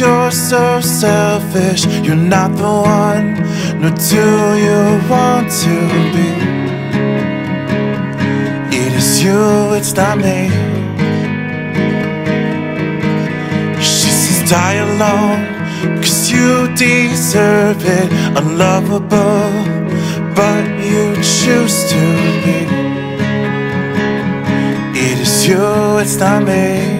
you're so selfish. You're not the one, nor do you want to be. It is you, it's not me. She says, die alone, cause you deserve it. Unlovable, but you choose to be. It is you, it's not me.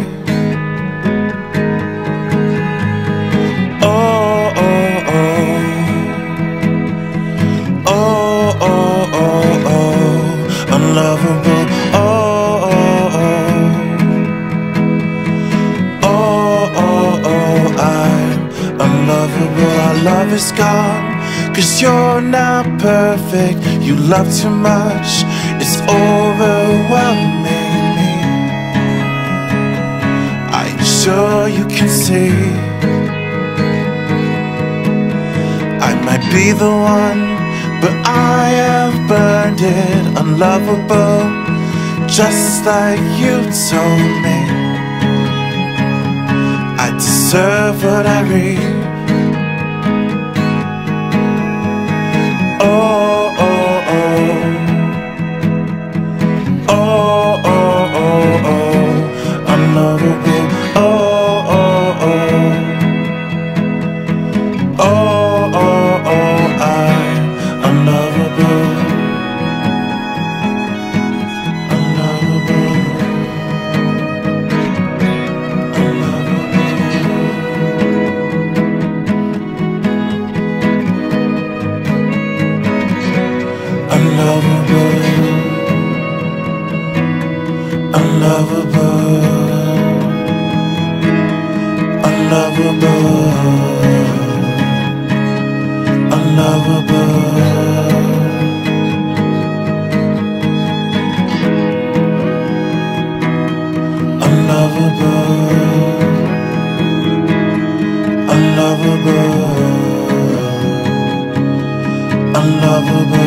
Love is gone. Cause you're not perfect. You love too much. It's overwhelming me. I'm sure you can see. I might be the one, but I have burned it unlovable, just like you told me. I deserve what I reap. unlovable, unlovable. unlovable, unlovable.